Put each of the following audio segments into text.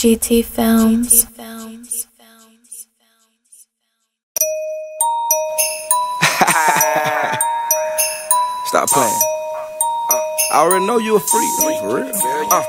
GT Films. Stop playing. I already know you a freak. For real. Uh,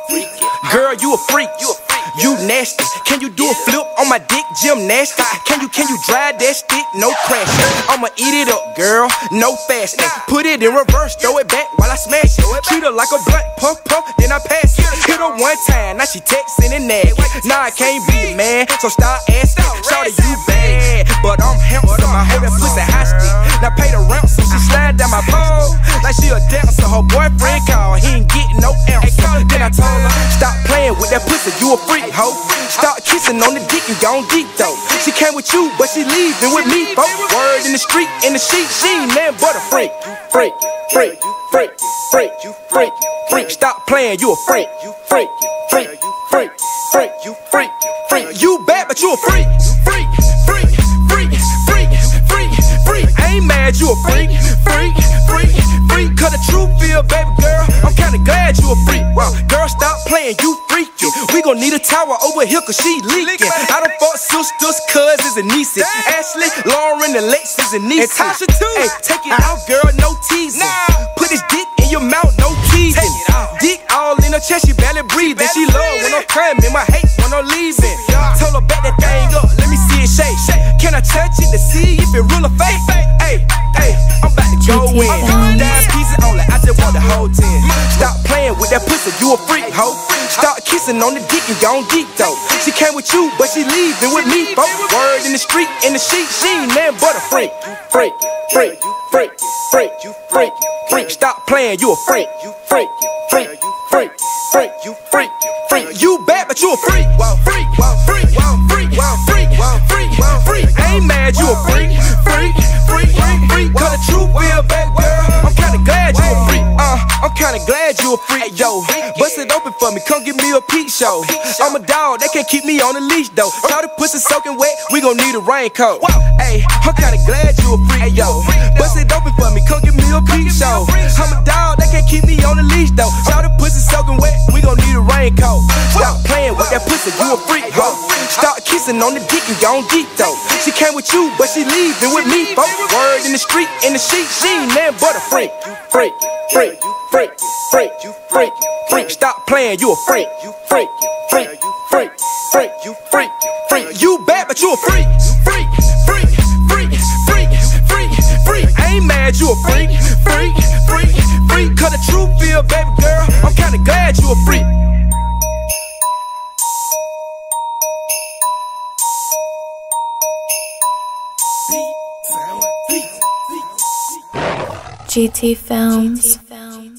girl, you a freak. You a freak. You nasty. Can you do a flip on my dick, gymnastics? Can you can you drive that stick? No crashing. I'ma eat it up, girl. No fasting. Put it in reverse, throw it back while I smash it. Treat her like a blunt, pump pump, then I pass it. Her one time, now she texting and nagging. Nah, I can't be man, so stop asking. Shorty, you bad, but I'm handsome. I hold that pussy hostage. Now pay the ransom, she slide down my pole like she a dancer. Her boyfriend called, he ain't getting no answer. Then I told her, stop playing with that pussy, you a freak hoe. Start kissing on the dick and gone deep though. She came with you, but she leaving with me, folks. Word in the street, in the sheet, she ain't nothing but a freak. Freak, freak, freak, freak, freak, freak. Stop playing, you a freak. Freak, freak, freak, freak, freak, freak. You bad, but you a freak. Freak, freak, freak, freak, freak, freak. Ain't mad, you a freak. Freak, freak, freak. Cause the truth feel, baby girl. I'm kinda glad you a freak. Wow, girl, stop playing, you freaking. We gon' need a tower over here cause she leaking. I done fought sisters, cousins, and nieces. Ashley, Lauren, and Lexus, and nieces. And Tasha too. Hey, take it out, girl, no teasing. Put his dick love when I'm coming, my hate when I'm leaving. Told her back that thing up, let me see it shake. Can I touch it to see if it real or fake? Hey, hey, I'm about to go in. Dime pieces only, I just want the whole ten. Stop playing with that pussy, you a freak, hoe. Start kissing on the dick and gone deep though. She came with you, but she leaving with me, folks. Word in the street, in the sheet, she ain't nothing but a freak. Freak, freak, freak, freak, freak, freak. Stop playing, you a freak. Freak, freak, freak, freak, freak, freak. You bad, but you a freak. Freak, freak, freak, freak, freak, freak. I ain't mad, you a freak. Freak, freak, freak. Cause the truth real, baby girl. I'm kinda glad you a freak. Uh, I'm kinda glad you a freak, yo. Bust it open for me, come give me a peep show. I'm a dog, they can't keep me on the leash though. All the pussy soaking wet, we gon' need a raincoat. Hey, I'm kinda glad you a freak, yo. Bust it open for me, come give me a peep show. I'm a dog, they can't keep me on the leash though. All the pussy soaking wet, we gon' need a raincoat. Stop playing that pussy, you a freak, ho. Start kissing on the dick and gone deep though. She came with you, but she leaving with me, folks. Word in the street, in the sheet, she ain't nothing but a freak. Freak, freak, freak, freak, freak, freak. Stop playing, you a freak. Freak, freak, freak, freak, freak, freak. You bad, but you a freak. Freak, freak, freak, freak, freak, freak. I ain't mad, you a freak. Freak, freak, freak. Cause the truth feel, baby girl. I'm kinda glad you a freak. GT Films. GT Films.